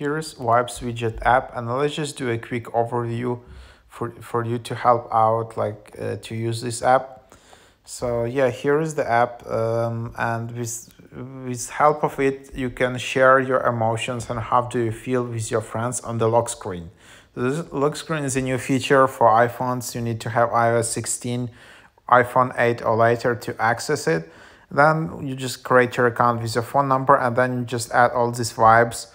here's Vibes widget app and let's just do a quick overview for, for you to help out like uh, to use this app. So yeah, here is the app um, and with, with help of it, you can share your emotions and how do you feel with your friends on the lock screen. This lock screen is a new feature for iPhones. You need to have iOS 16, iPhone 8 or later to access it. Then you just create your account with your phone number and then you just add all these vibes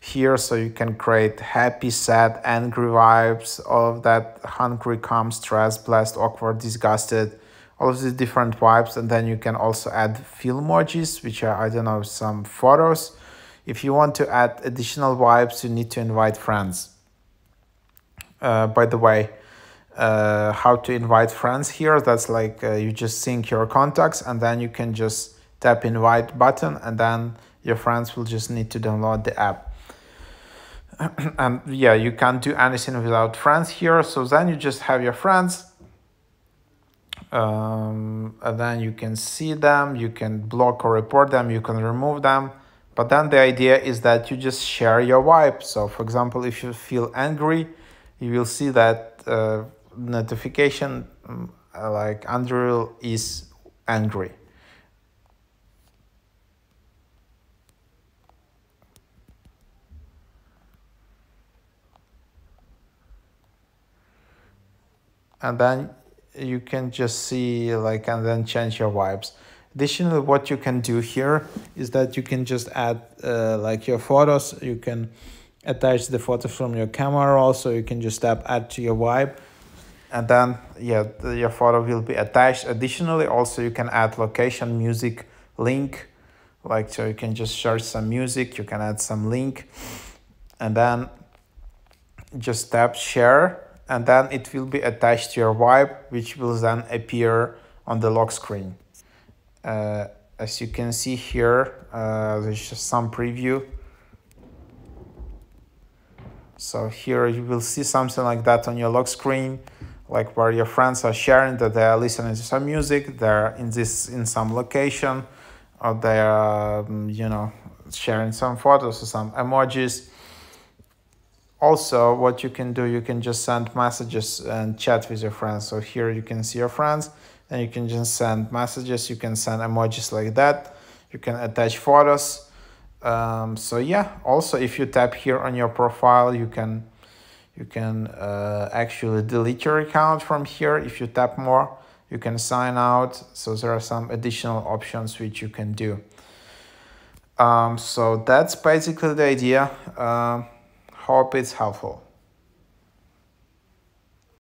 here so you can create happy, sad, angry vibes, all of that hungry, calm, stressed, blessed, awkward, disgusted, all of these different vibes. And then you can also add feel emojis, which are, I don't know, some photos. If you want to add additional vibes, you need to invite friends. Uh, by the way, uh, how to invite friends here. That's like uh, you just sync your contacts and then you can just tap invite button and then your friends will just need to download the app. and yeah, you can't do anything without friends here. So then you just have your friends um, and then you can see them, you can block or report them, you can remove them. But then the idea is that you just share your vibe. So for example, if you feel angry, you will see that uh, notification um, like Andrew is angry. And then you can just see like and then change your vibes. Additionally, what you can do here is that you can just add uh, like your photos. You can attach the photos from your camera also. You can just tap add to your vibe and then yeah your photo will be attached additionally also you can add location music link like so you can just search some music you can add some link and then just tap share and then it will be attached to your vibe which will then appear on the lock screen uh, as you can see here uh, there's just some preview so here you will see something like that on your lock screen like where your friends are sharing that they are listening to some music, they're in this in some location, or they are um, you know sharing some photos or some emojis. Also, what you can do, you can just send messages and chat with your friends. So here you can see your friends, and you can just send messages. You can send emojis like that. You can attach photos. Um, so yeah. Also, if you tap here on your profile, you can you can uh, actually delete your account from here if you tap more you can sign out so there are some additional options which you can do um, so that's basically the idea uh, hope it's helpful